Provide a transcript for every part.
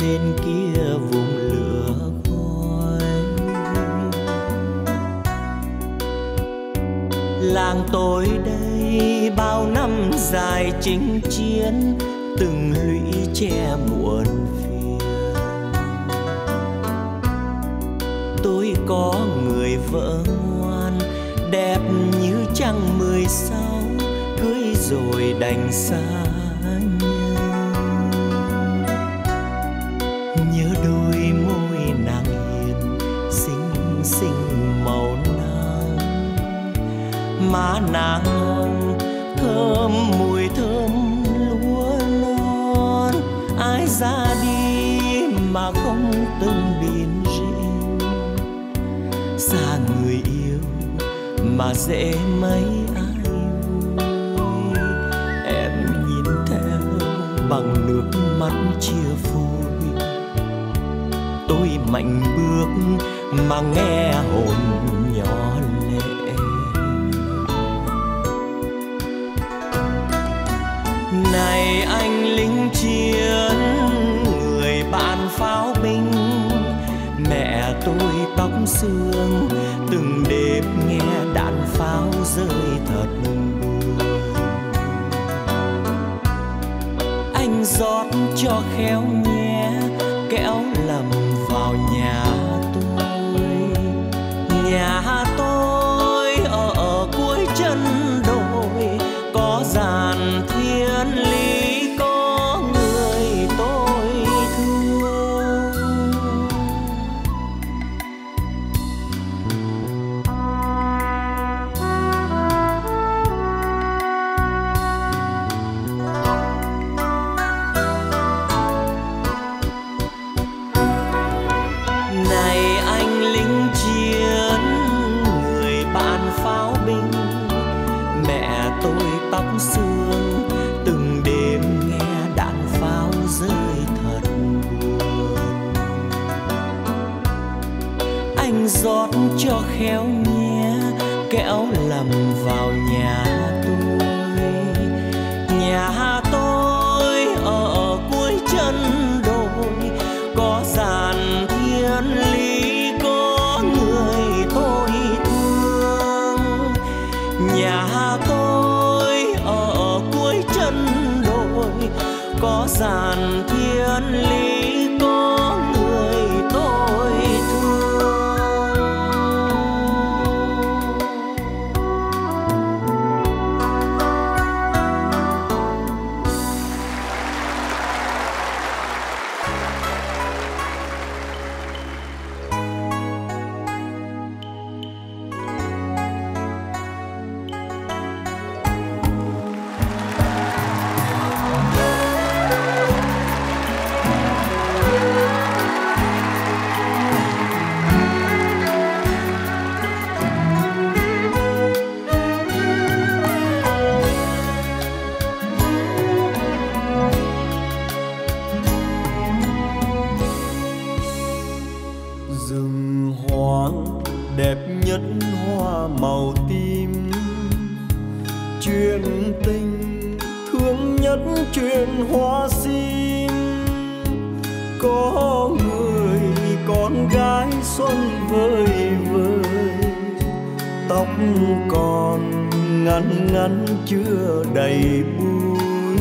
bên kia vùng lửa khói. Làng tôi đây bao năm dài chính chiến từng lũy che muộn phiền. Tôi có người vợ ngoan đẹp như trăng mười sao, cưới rồi đành xa. Má nàng hồng thơm, mùi thơm lúa non. Ai ra đi mà không từng biển riêng xa người yêu mà dễ mấy ai vui. Em nhìn theo bằng nước mắt chia phôi. Tôi mạnh bước mà nghe hồn nhỏ ngày anh lính chiến, người bạn pháo binh. Mẹ tôi tóc xương, từng đêm nghe đạn pháo rơi thật buồn. Anh rót cho khéo nhé xót cho khéo nhé kẻo lầm vào nhà tôi. Nhà tôi ở cuối chân đồi, có dàn thiên lý, có người tôi thương. Nhà tôi ở cuối chân đồi, có dàn thiên lý chuyện tình thương nhất chuyện hoa sim có người con gái xuân vơi vơi tóc còn ngắn ngắn chưa đầy bụi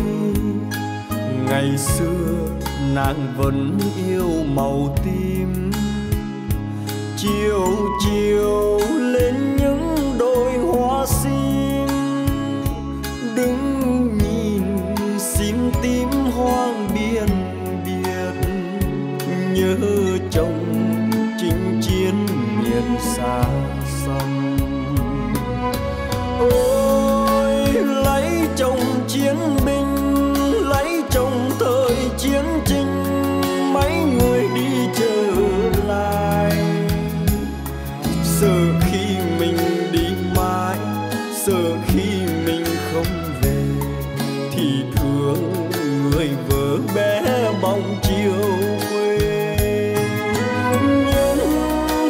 ngày xưa nàng vẫn yêu màu tim chiều chiều khi mình không về, thì thương người vợ bé bóng chiều quê. Nhưng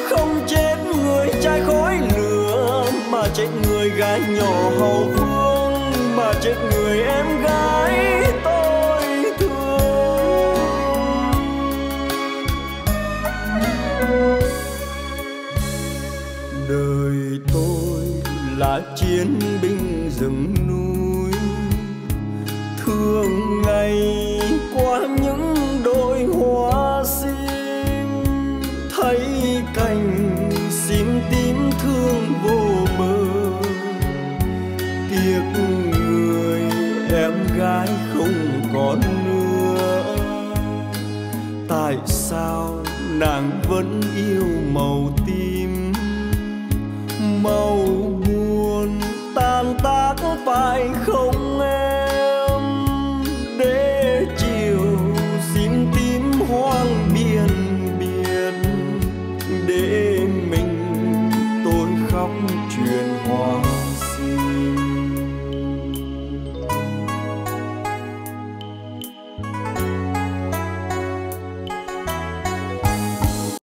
không chết người trai khói lửa, mà chết người gái nhỏ hậu phương mà chết người em gái tôi thương. Đời tôi là chiến binh rừng núi. Thương ngày qua những đôi hoa sim, thấy cành sim tím thương vô bờ. Tiếc người em gái không còn nữa. Tại sao nàng vẫn yêu màu tím? Màu phải không em. Để chiều xin tím hoang biển biển. Để mình tôi khóc chuyện hoa